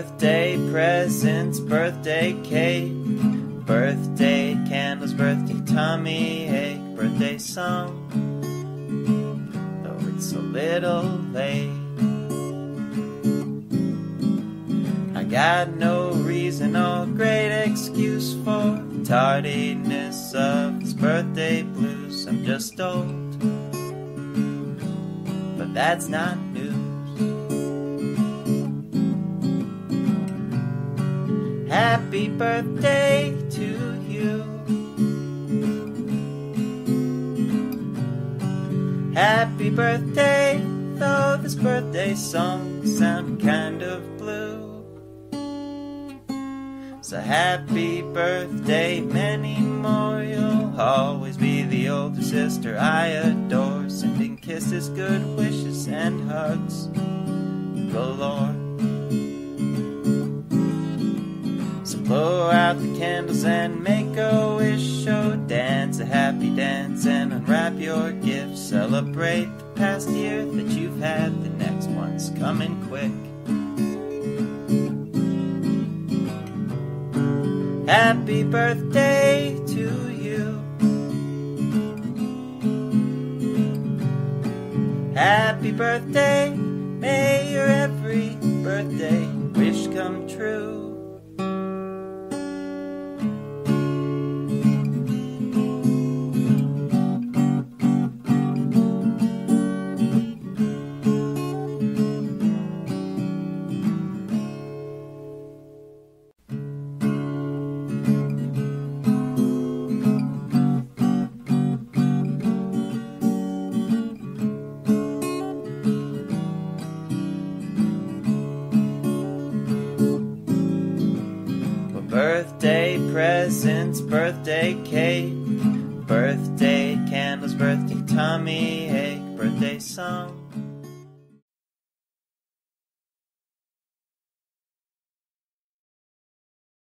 Birthday presents, birthday cake, birthday candles, birthday tummy ache, birthday song. Though it's a little late. I got no reason or great excuse for the tardiness of this birthday blues. I'm just old, but that's not news. Happy birthday to you. Happy birthday, though this birthday song sound kind of blue. So happy birthday, many more. You'll always be the older sister I adore. Sending kisses, good wishes, and hugs galore. Blow out the candles and make a wish. Show dance a happy dance and unwrap your gifts. Celebrate the past year that you've had. The next one's coming quick. Happy birthday to you. Happy birthday. May your every birthday wish come true. Presents, birthday cake, birthday candles, birthday tummy ache, birthday song.